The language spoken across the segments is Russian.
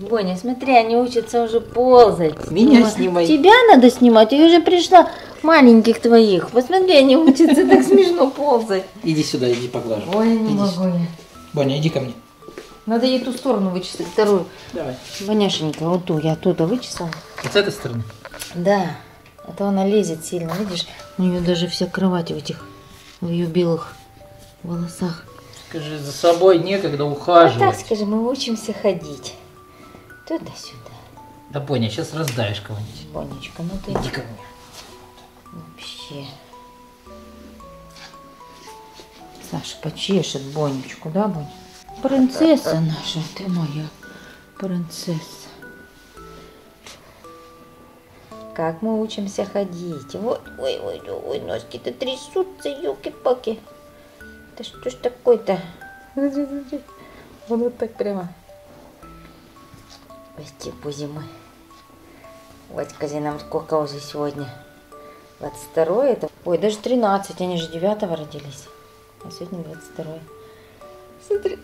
Боня, смотри, они учатся уже ползать. Меня Дима, снимай. Тебя надо снимать, я уже пришла маленьких твоих. Посмотри, они учатся так смешно ползать. Иди сюда, иди поглажу. Ой, не Иди могу сюда. я. Боня, иди ко мне. Надо ей ту сторону вычислить, вторую. Давай. Боняшенька, вот ту, я оттуда вычислила. Вот с этой стороны. Да, а то она лезет сильно, видишь? У нее даже вся кровать в этих, в ее белых волосах. Скажи, за собой некогда А так, ухаживать. скажи, мы учимся ходить. Туда-сюда. Да, Боня, сейчас раздаешь кого-нибудь. Бонечка, ну ты Иди ко мне. вообще. Саша почешет Бонечку, да, Бонь? Принцесса наша, ты моя принцесса. Как мы учимся ходить? Вот, ой, ой, ой, ой, ножки-то трясутся, елки-палки. Да что ж такое-то? Вот так прямо. Пузи мой. Вот нам, сколько уже сегодня? 22 это? Ой, даже 13, они же 9 родились. А сегодня 22 Смотри,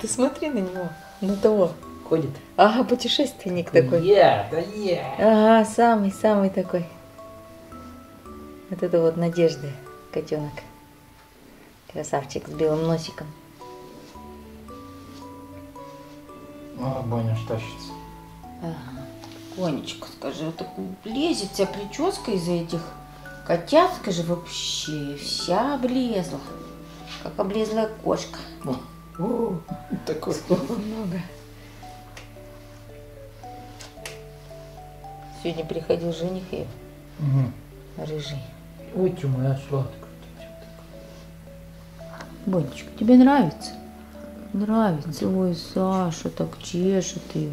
ты смотри на него, на того. Ходит. Ага, путешественник такой. Я, да я. Ага, самый-самый такой. Вот это вот Надежда, котенок. Красавчик с белым носиком. О, Боня аж тащится. Конечка, скажи, вот так лезет вся прическа из-за этих котят, скажи, вообще вся облезла. Как облезлая кошка. О, о, такой. Много. Сегодня приходил жених ее, Мгм. рыжий. Ой, ты моя сладкая. Бонечка, тебе нравится? Нравится. Ой, Саша так чешет ее.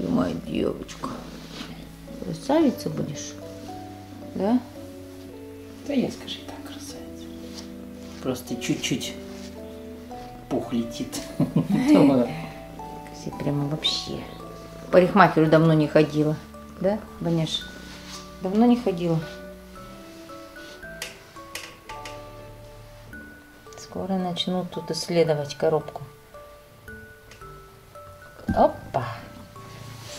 Ты моя девочка. Красавица будешь? Да? Да я скажи так, красавица. Просто чуть-чуть пух летит. Ты прямо вообще. К парикмахеру давно не ходила. Да, Баняш? Давно не ходила. Скоро начну тут исследовать коробку. Опа.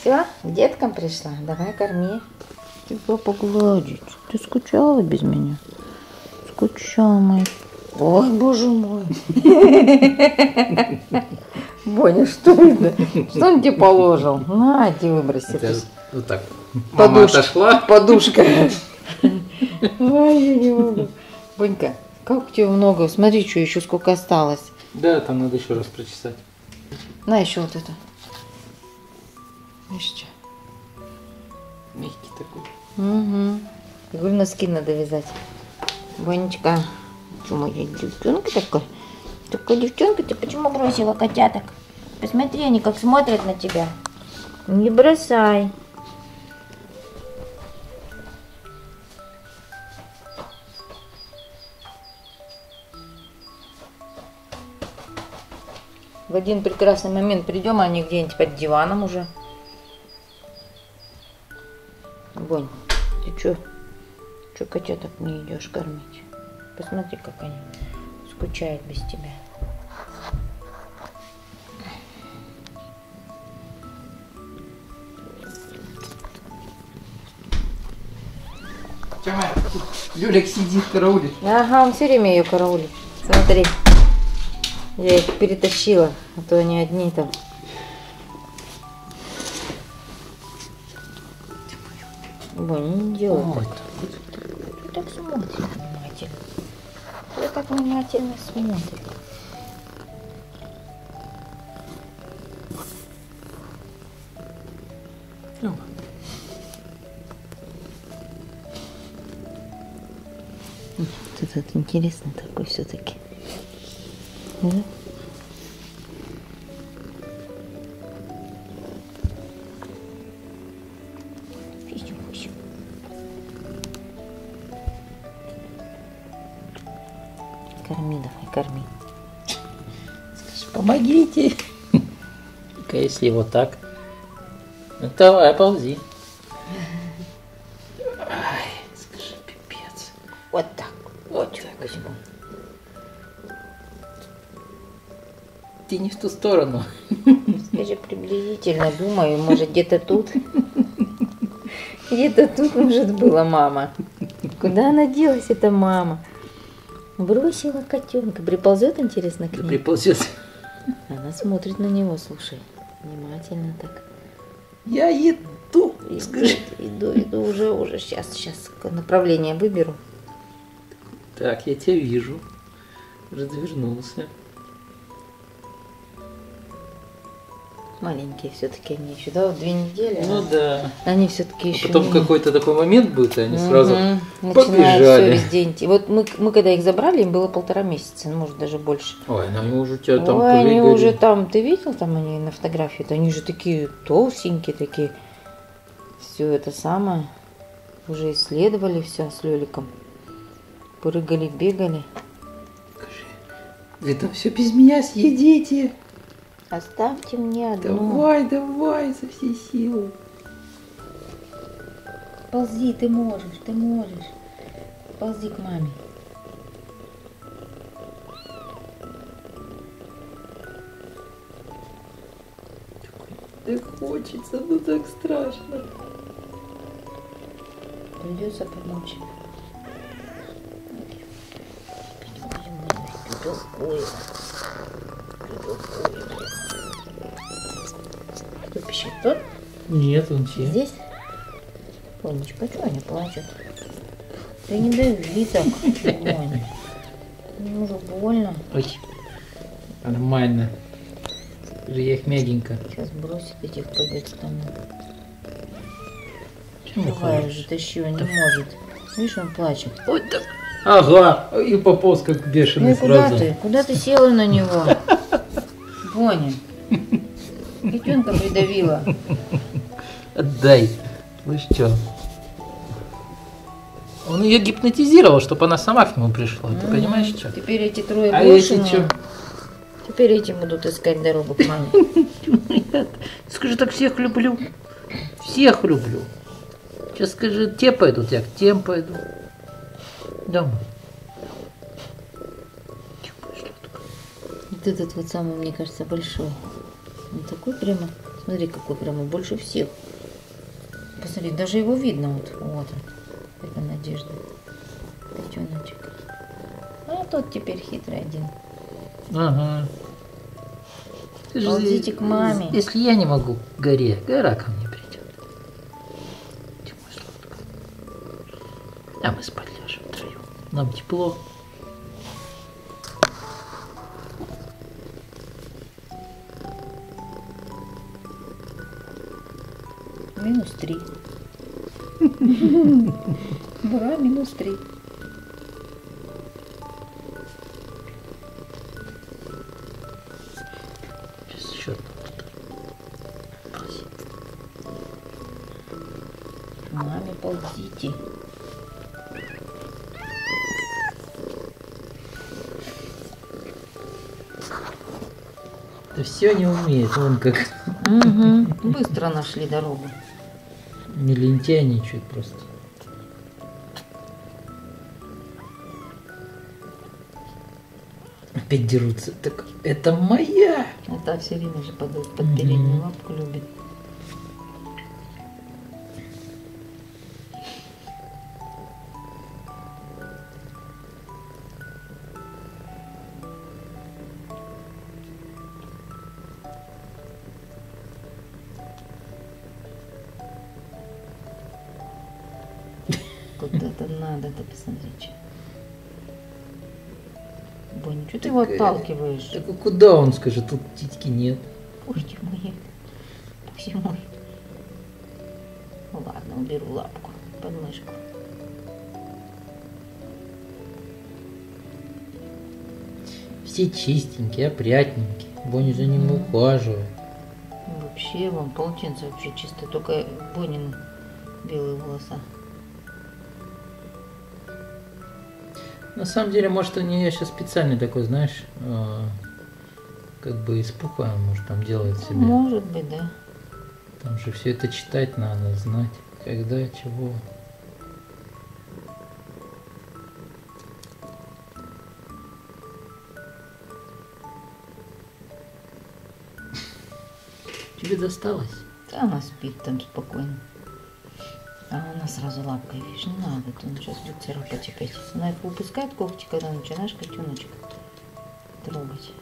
Все, к деткам пришла. Давай корми. Тебя погладить. Ты скучала без меня? Скучала, моя. Ой, боже мой. Боня, что это? Что он тебе положил? На, тебе выброси. вот так. Мама Подушка. отошла. Подушка. Ой, я не могу. Бонька, как у тебя много? Смотри, что еще сколько осталось. Да, там надо еще раз прочесать. На еще вот это. Что? Мягкий такой. Угу. Я говорю, носки надо вязать. Бонечка, что моя девчонка такая? Такая девчонка, ты почему бросила котяток? Посмотри, они как смотрят на тебя. Не бросай. В один прекрасный момент придем, а они где-нибудь под диваном уже. Бонь, ты чё? Чё котяток не идешь кормить? Посмотри, как они скучают без тебя. Тёма, Люлик сидит, караулит. Ага, он все время ее караулит. Смотри. Я их перетащила, а то они одни там. Бонь, не делай Ой, так. Ты так смотришь внимательно. Ты так внимательно смотришь. Тёма. Вот этот интересный такой все-таки. Да? Если вот так. Ну давай, ползи. Ай, скажи, пипец. Вот так. Вот так возьму. ты не в ту сторону. Скажи приблизительно, думаю, может где-то тут. Где-то тут, может, была мама. Куда она делась, эта мама? Бросила котенка. Приползет, интересно, к Да ней? приползет. Она смотрит на него, слушай. Внимательно так. Я еду. Иду, Скажи. иду, иду, уже, уже. Сейчас, сейчас направление выберу. Так, я тебя вижу. Развернулся. Маленькие все-таки они еще, да, вот две недели. Ну а да. Они все-таки еще. Потом не- какой-то такой момент будет, и они сразу Мгм. Начинают побежали. всё везде идти. Вот мы, мы когда их забрали, им было полтора месяца, ну, может даже больше. Ой, они уже у тебя там Ой, они уже там, ты видел там они на фотографии? То они же такие толстенькие, такие. Все это самое. Уже исследовали все с Леликом. Прыгали, бегали. Вы там все без меня съедите. Оставьте мне одну. Давай, давай, со всей силы. Ползи, ты можешь, ты можешь. Ползи к маме. Так хочется, ну так страшно. Придется помочь. Кто пищит? Тот? Нет, он че? Здесь? Сонечка, что они плачут? Ты не дави так. Мне уже больно. Ой, нормально. Я их мягенько. Сейчас бросит этих пойдет к тому. Давай уже тащи, он не может. Видишь, он плачет. Ой, так. Ага, и пополз как Ну бешеный куда сразу. ты? Куда ты села на него? Боня. Котенка придавила. Отдай. Вы что? Он ее гипнотизировал, чтобы она сама к нему пришла. Ты понимаешь, что? Теперь эти трое А эти чё? Теперь эти будут искать дорогу к маме. Скажи, так всех люблю. Всех люблю. Сейчас скажи, те пойдут, я к тем пойду. Домой. Вот этот вот самый, мне кажется, большой. Он такой прямо, смотри, какой прямо больше всех. Посмотри, даже его видно вот. Вот он. Это Надежда. Котеночек. А тот теперь хитрый один. Ага. Ползите к маме. Если я не могу к горе, гора ко мне придет. А мы спать ляжем втроем. Нам тепло. Минус три. Бура минус три. Сейчас еще Маме ползите. Да все не умеет, он как Мгм. Быстро нашли дорогу. Не лентяйничает просто. Опять дерутся. Так это моя. Это все время же под, под переднюю лапку любит. Надо-то посмотреть. Бонни, что ты его э, отталкиваешь? Так куда он скажет? Тут титьки нет. Ты мой. Боже мой. Ладно, уберу лапку под мышку. Все чистенькие, опрятненькие. Бонни за ним ухаживает. Ну, Вообще, вон полотенце вообще чисто, только Бонин белые волоса. На самом деле, может, у нее сейчас специальный такой, знаешь, э, как бы из пуха, может, там делает себе. Может быть, да. Там же все это читать надо, знать, когда, чего. тебе досталось? Да, она спит там спокойно. А она сразу лапкой, видишь, не надо, он сейчас будет царапать опять. Она их выпускает когти, когда начинаешь котеночка трогать.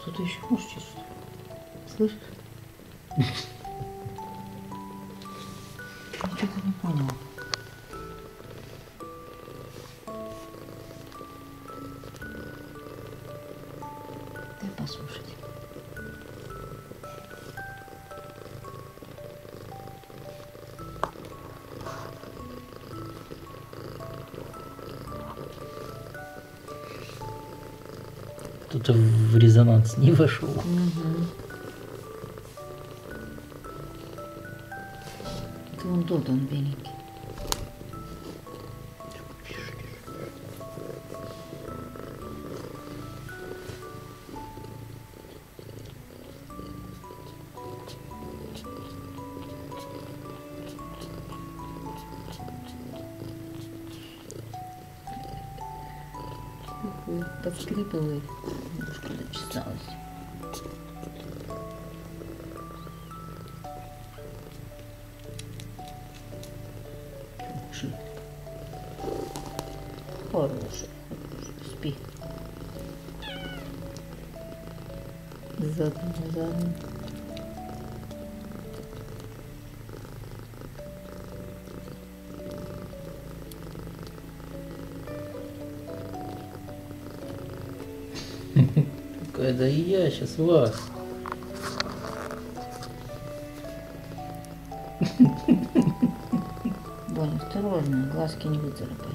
Кто-то еще может чувствовать. Слышишь? Что-то не поняла. Кто-то в резонанс не вошел. Это он тот, он беленький. Подскрипывает, zove. Poruže, spi. Zadnje, zadnje. Такая, да и я сейчас вас. Бонь, осторожно, глазки не выцарапай.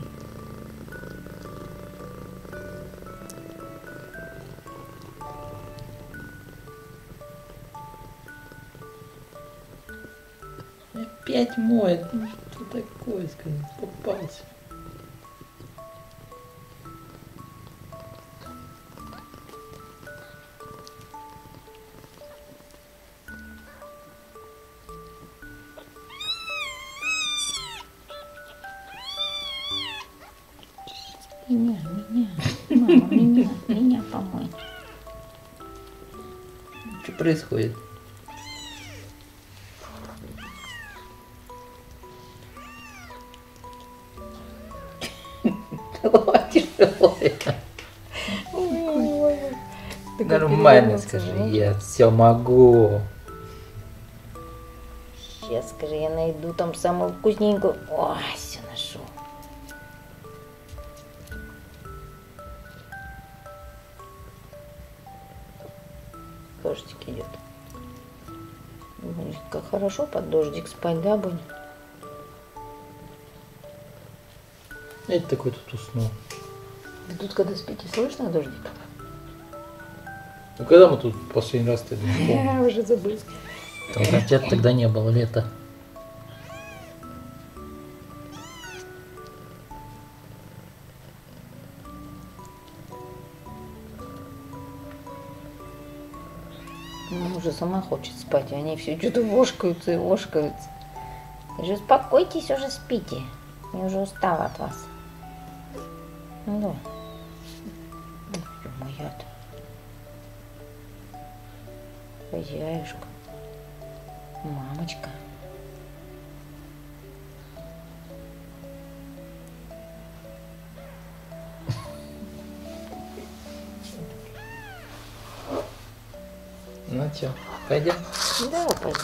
Опять моет. Ну что такое, скажи, попался. Меня, меня, мама, меня, меня помой. Что происходит? Нормально скажи, я все могу. Сейчас, скажи, я найду там самую вкусненькую. Ой, Дождик идет. Бунь, Как хорошо под дождик спать, да, Бунь? Это такой тут уснул. Вы тут, когда спите, слышно дождик? Ну когда мы тут последний раз тогда не помню. Я уже забыл. Там хотят тогда не было лета. Хочет спать, и они все что-то вошкаются и вошкаются. Я же успокойтесь, уже спите. Я уже устала от вас. Ну да. Моя-то. Хозяюшка. Мамочка. Ну что, пойдем? Да, пойдем.